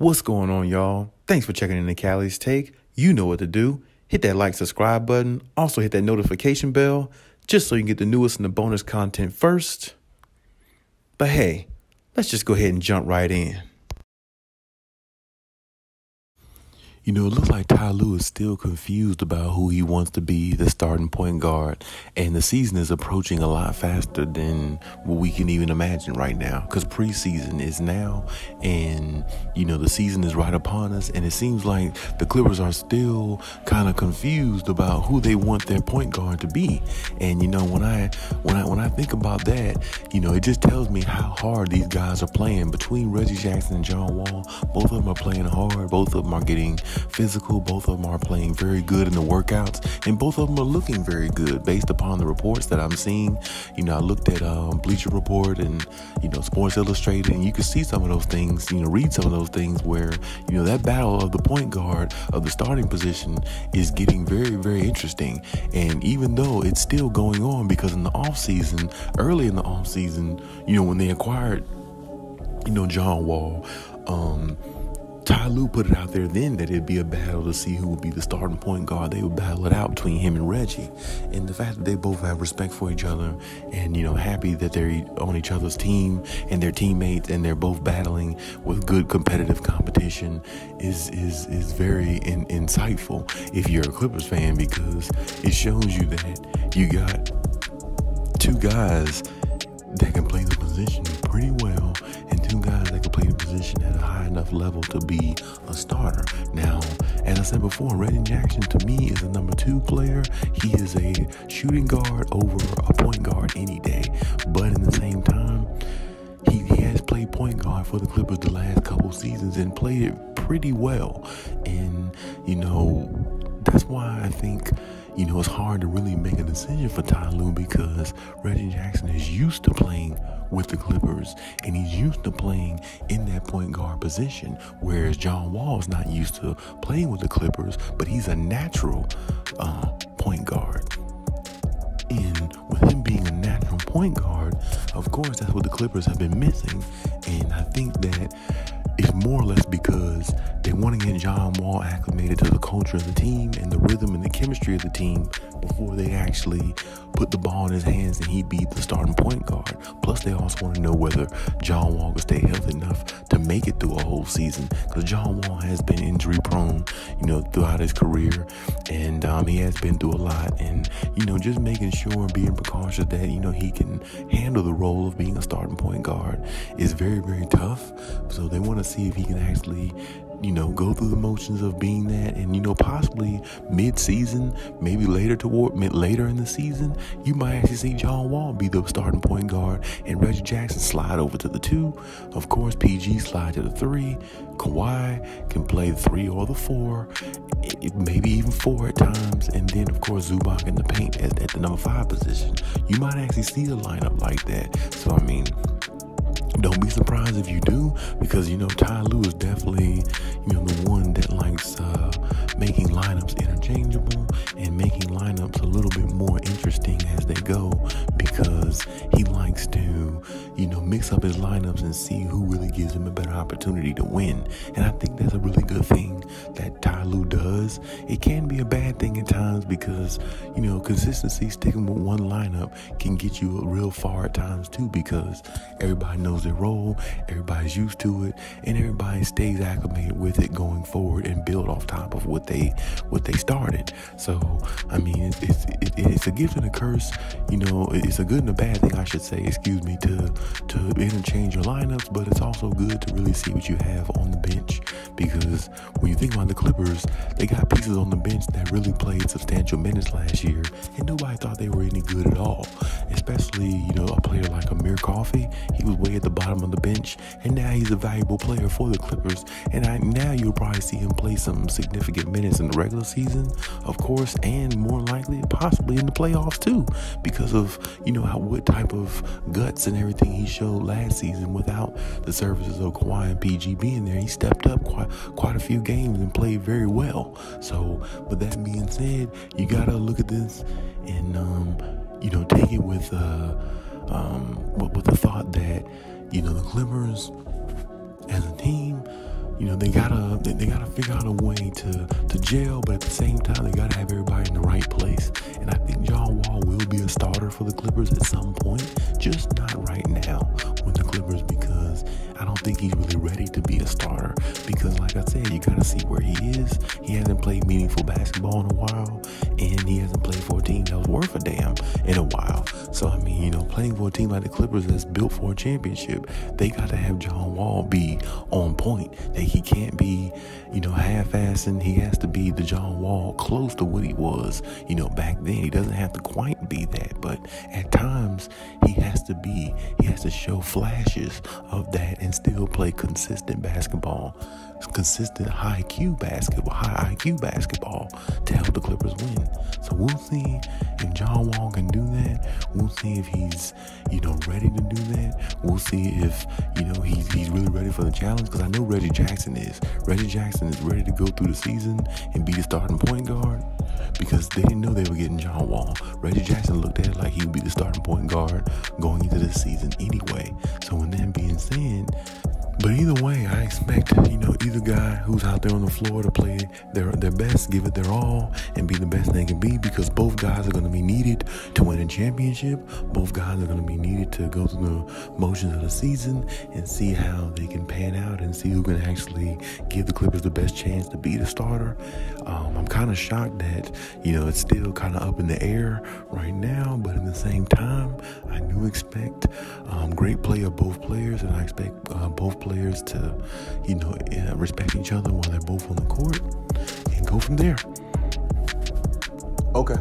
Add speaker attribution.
Speaker 1: What's going on, y'all? Thanks for checking in the Khaliis Take. You know what to do. Hit that like, subscribe button. Also, hit that notification bell just so you can get the newest and the bonus content first. But hey, let's just go ahead and jump right in.
Speaker 2: You know, it looks like Ty Lue is still confused about who he wants to be the starting point guard, and the season is approaching a lot faster than what we can even imagine right now. Because preseason is now, and you know the season is right upon us, and it seems like the Clippers are still kind of confused about who they want their point guard to be. And you know, when I when I when I think about that, you know, it just tells me how hard these guys are playing. Between Reggie Jackson and John Wall, both of them are playing hard. Both of them are getting physical. Both of them are playing very good in the workouts, and both of them are looking very good based upon the reports that I'm seeing. You know, I looked at um, Bleacher Report and you know Sports Illustrated, and you can see some of those things. You know, read some of those things where you know that battle of the point guard of the starting position is getting very, very interesting. And even though it's still going on, because in the off season, early in the off season, you know, when they acquired, you know, John Wall. Um, Ty Lue put it out there then that it'd be a battle to see who would be the starting point guard. They would battle it out between him and Reggie. And the fact that they both have respect for each other and, you know, happy that they're on each other's team and their teammates and they're both battling with good competitive competition is is is very in, insightful if you're a Clippers fan because it shows you that you got two guys that can play the position pretty well and two guys position at a high enough level to be a starter. Now, as I said before, Reggie Jackson to me is a number two player. He is a shooting guard over a point guard any day. But in the same time, he, he has played point guard for the Clippers the last couple seasons and played it pretty well. And, you know, that's why I think you know, it's hard to really make a decision for Ty Lue because Reggie Jackson is used to playing with the Clippers and he's used to playing in that point guard position, whereas John Wall is not used to playing with the Clippers, but he's a natural uh, point guard. And with him being a natural point guard, of course, that's what the Clippers have been missing. And I think that it's more or less because want to get John Wall acclimated to the culture of the team and the rhythm and the chemistry of the team before they actually put the ball in his hands and he be the starting point guard. Plus, they also want to know whether John Wall will stay healthy enough to make it through a whole season because John Wall has been injury prone, you know, throughout his career, and um, he has been through a lot. And you know, just making sure and being precautious that you know he can handle the role of being a starting point guard is very, very tough. So they want to see if he can actually you know, go through the motions of being that, and you know, possibly mid-season, maybe later toward mid later in the season, you might actually see John Wall be the starting point guard, and Reggie Jackson slide over to the two. Of course, PG slide to the three. Kawhi can play the three or the four, eh, maybe even four at times, and then of course Zubac in the paint at, at the number five position. You might actually see a lineup like that. So I mean surprised if you do, because you know Ty Lue is definitely you know the one that likes uh, making lineups interchangeable and making lineups a little bit more interesting as they go, because he likes to you know mix up his lineups and see who really gives him a better opportunity to win. And I think that's a really good thing that Ty Lue does. It can be a bad thing at times because you know consistency, sticking with one lineup, can get you real far at times too, because everybody knows their role, everybody's used to it, and everybody stays acclimated with it going forward and build off top of what they what they started. So I mean, it's it's, it's a gift and a curse. You know, it's a good and a bad thing, I should say. Excuse me to to interchange your lineups, but it's also good to really see what you have on the bench because when you think about the Clippers, they got pieces on the bench that really played substantial minutes last year, and nobody thought they were any good at all. Especially, you know, a player like Amir Coffey, he was way at the bottom of the bench, and now he's a valuable player for the Clippers. And I, now you'll probably see him play some significant minutes in the regular season, of course, and more likely, possibly in the playoffs too, because of you know how what type of guts and everything he showed last season without the services of Kawhi and PG being there. He stepped up quite quite a few games and played very well. So, with that being said, you gotta look at this and um, you know take it with uh, um, with the thought that you know, the Clippers as a team you know, they gotta they, they, gotta figure out a way to to gel, but at the same time, they gotta have everybody in the right place. And I think John Wall will be a starter for the Clippers at some point, just not right now with the Clippers because I don't think he's really ready to be a starter. Because, like I said, you gotta see where he is. He hasn't played meaningful basketball in a while, and he hasn't played for a team that was worth a damn in a while. So I mean, you know, playing for a team like the Clippers that's built for a championship, they got to have John Wall be on point. That he can't be, you know, half-assing. He has to be the John Wall close to what he was, you know, back then. He doesn't have to quite be that, but at times he has to be. He has to show flashes of that and still play consistent basketball, consistent high IQ basketball, high IQ basketball to help the Clippers win. So we'll see if John Wall can do that. We'll see if he's, you know, ready to do that. We'll see if, you know, he's he's really ready for the challenge because I know Reggie Jackson is. Reggie Jackson is ready to go through the season and be the starting point guard because they didn't know they were getting John Wall. Reggie Jackson looked at it like he would be the starting point guard going into the season anyway. So, with that being said, but either way, I expect, you know, either guy who's out there on the floor to play their their best, give it their all, and be the best they can be because both guys are going to be needed to win a championship. Both guys are going to be needed to go through the motions of the season and see how they can pan out and see who can actually give the Clippers the best chance to be the starter. Um, I'm kind of shocked that, you know, it's still kind of up in the air right now, but at the same time, I do expect um, great play of both players, and I expect uh, both players players to, you know, respect each other while they're both on the court and go from there.
Speaker 1: Okay.